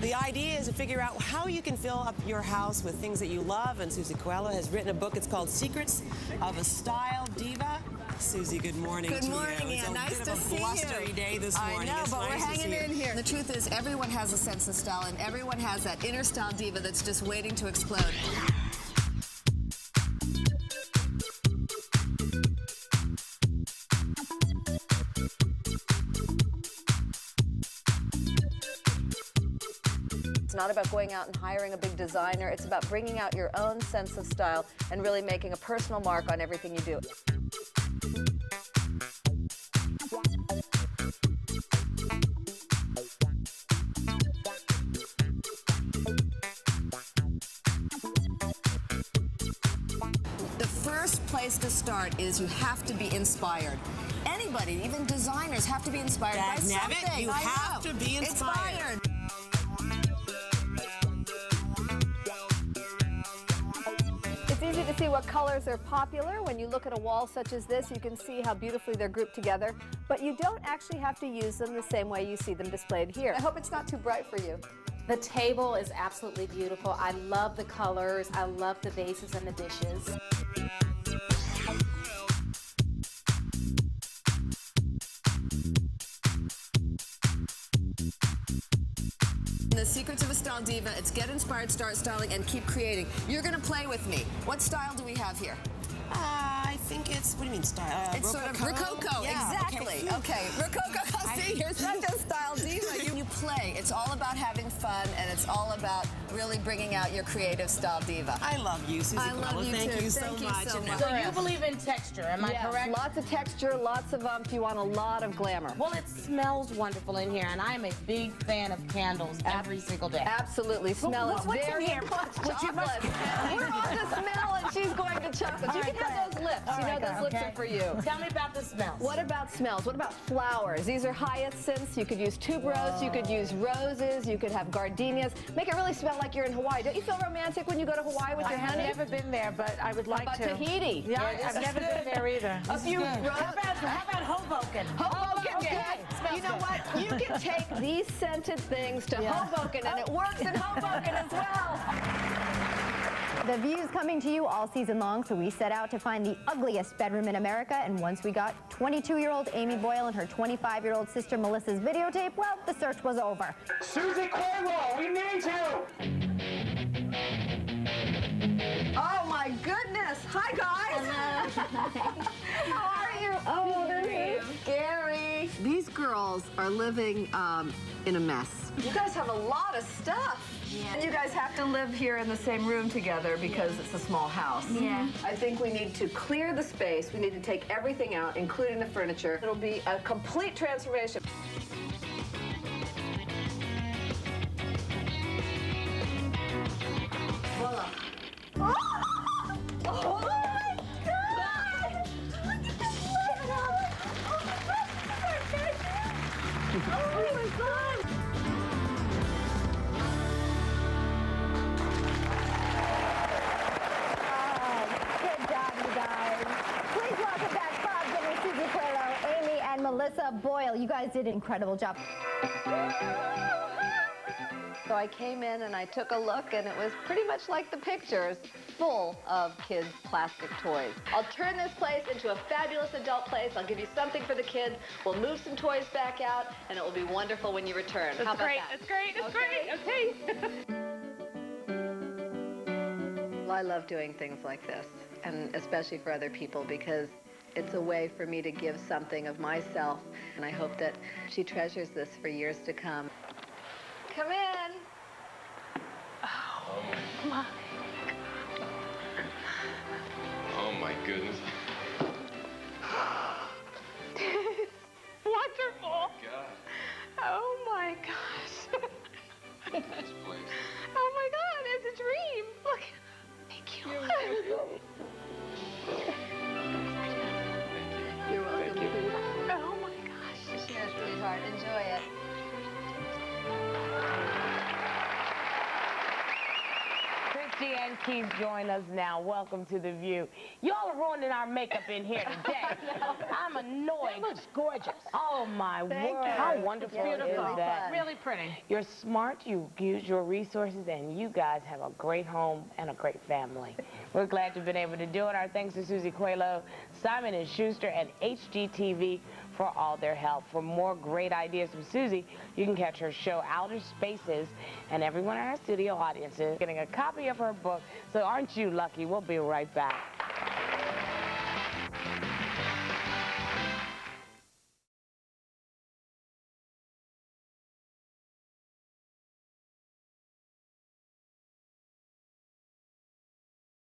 The idea is to figure out how you can fill up your house with things that you love, and Susie Coelho has written a book. It's called Secrets of a Style Diva. Susie, good morning. Good morning, you. It's Ann. a Nice bit to of a see blustery you. day this morning. I know, It's but nice we're hanging in here. The truth is, everyone has a sense of style, and everyone has that inner style diva that's just waiting to explode. It's not about going out and hiring a big designer. It's about bringing out your own sense of style and really making a personal mark on everything you do. The first place to start is you have to be inspired. Anybody, even designers, have to be inspired by Dagnabbit, something. you I have know. to be inspired. It's easy to see what colors are popular. When you look at a wall such as this, you can see how beautifully they're grouped together, but you don't actually have to use them the same way you see them displayed here. I hope it's not too bright for you. The table is absolutely beautiful. I love the colors. I love the vases and the dishes. The secrets of a style diva, it's get inspired, start styling, and keep creating. You're gonna play with me. What style do we have here? Uh, I think it's, what do you mean, style? Uh, It's sort of rococo, Yeah, exactly. Okay, rococo. See, you're such a style diva. You, you play. It's all about having fun, and it's all about really bringing out your creative style diva. I love you, Susie I love Coelho. you Thank too. you so Thank you much. so And much. So you believe in texture, am I Yes, correct? lots of texture, lots of umph. You want a lot of glamour. Well, it smells wonderful in here, and I'm a big fan of candles every single day. Absolutely. Smell What- is what's in very here? important. What you Chocolate. We're on You can have those lips. All you know right, those go, lips okay. are for you. Tell me about the smells. What about smells? What about flowers? These are hyacinths. You could use tuberose. You could use roses. You could have gardenias. Make it really smell like you're in Hawaii. Don't you feel romantic when you go to Hawaii with your honey? I've never been there, but I would like about to. Tahiti? Yeah, Yeah, I've never been there either. A few How roses. about, how about Hoboken? Hoboken, Okay, smells You know good. what? You can take these scented things to Yeah. Hoboken, and it works in Hoboken as well. The View's coming to you all season long, so we set out to find the ugliest bedroom in America. And once we got 22-year-old Amy Boyle and her 25-year-old sister Melissa's videotape, well, the search was over. Susie Coelho, we need you! Girls are living um, in a mess. You guys have a lot of stuff. Yeah. And you guys have to live here in the same room together because it's a small house. Yeah. I think we need to clear the space. We need to take everything out, including the furniture. It'll be a complete transformation. Voila. Oh! Melissa Boyle. You guys did an incredible job. So I came in and I took a look, and it was pretty much like the pictures, full of kids' plastic toys. I'll turn this place into a fabulous adult place. I'll give you something for the kids. We'll move some toys back out, and it will be wonderful when you return. How about great. that? That's great. That's Okay. great. Okay. Well, I love doing things like this, and especially for other people because it's a way for me to give something of myself, and I hope that she treasures this for years to come. Come in. Oh sweetheart. Enjoy it. Thank Keith join us now. Welcome to The View. Y'all are ruining our makeup in here today. I'm annoyed. It looks gorgeous. Oh, my Thank word. you. How wonderful It's beautiful. is that? Really pretty. You're smart, you use your resources, and you guys have a great home and a great family. We're glad you've been able to do it. Our thanks to Susie Coelho, Simon and Schuster, and HGTV for all their help. For more great ideas from Susie, you can catch her show Outer Spaces, and everyone in our studio audience is getting a copy of her book. So aren't you lucky? We'll be right back.